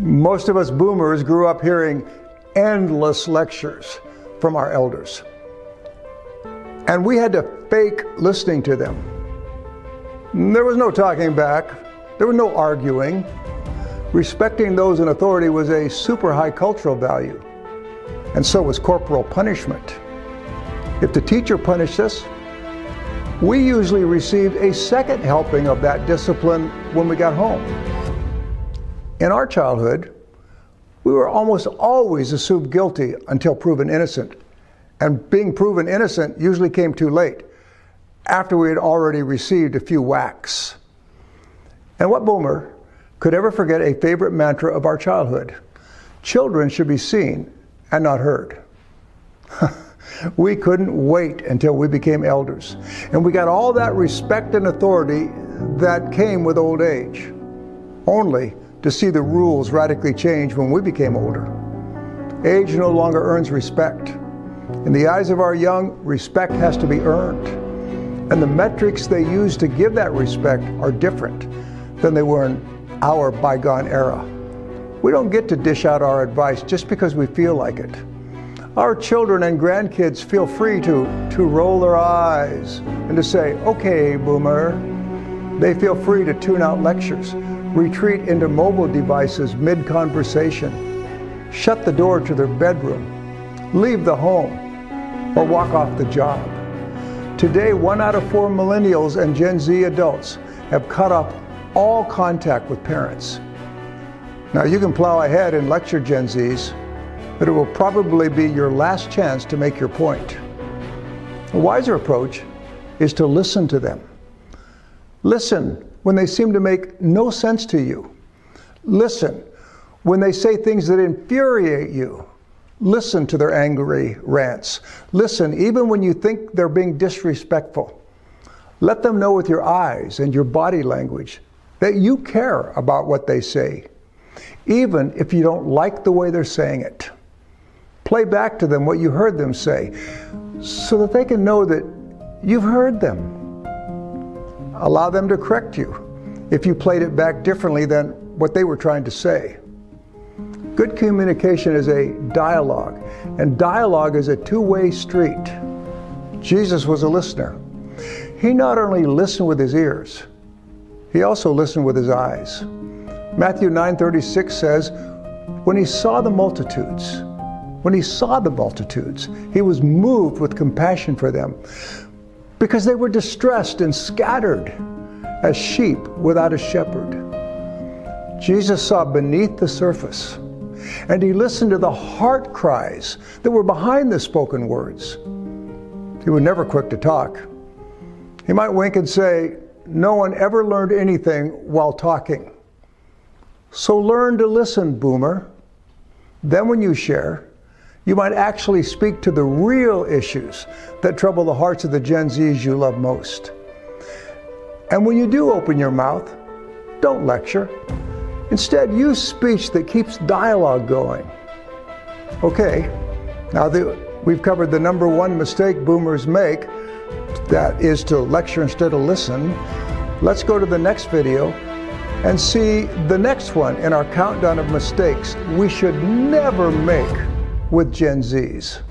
Most of us boomers grew up hearing endless lectures from our elders. And we had to fake listening to them. There was no talking back, there was no arguing. Respecting those in authority was a super high cultural value, and so was corporal punishment. If the teacher punished us, we usually received a second helping of that discipline when we got home. In our childhood, we were almost always assumed guilty until proven innocent. And being proven innocent usually came too late, after we had already received a few whacks. And what boomer could ever forget a favorite mantra of our childhood? Children should be seen and not heard. we couldn't wait until we became elders. And we got all that respect and authority that came with old age, only to see the rules radically change when we became older. Age no longer earns respect. In the eyes of our young, respect has to be earned. And the metrics they use to give that respect are different than they were in our bygone era. We don't get to dish out our advice just because we feel like it. Our children and grandkids feel free to, to roll their eyes and to say, okay, boomer. They feel free to tune out lectures, retreat into mobile devices mid conversation, shut the door to their bedroom, leave the home, or walk off the job. Today, one out of four millennials and Gen Z adults have cut off all contact with parents. Now, you can plow ahead and lecture Gen Zs, but it will probably be your last chance to make your point. A wiser approach is to listen to them. Listen when they seem to make no sense to you. Listen when they say things that infuriate you. Listen to their angry rants. Listen even when you think they're being disrespectful. Let them know with your eyes and your body language that you care about what they say, even if you don't like the way they're saying it. Play back to them what you heard them say so that they can know that you've heard them. Allow them to correct you if you played it back differently than what they were trying to say. Good communication is a dialogue, and dialogue is a two way street. Jesus was a listener. He not only listened with his ears, he also listened with his eyes. Matthew 9:36 says, "When he saw the multitudes, when he saw the multitudes, he was moved with compassion for them because they were distressed and scattered as sheep without a shepherd. Jesus saw beneath the surface and he listened to the heart cries that were behind the spoken words. He was never quick to talk. He might wink and say, No one ever learned anything while talking. So learn to listen, boomer. Then, when you share, you might actually speak to the real issues that trouble the hearts of the Gen Zs you love most. And when you do open your mouth, don't lecture. Instead, use speech that keeps dialogue going. Okay, now that we've covered the number one mistake boomers make, that is to lecture instead of listen. Let's go to the next video and see the next one in our countdown of mistakes we should never make with Gen Zs.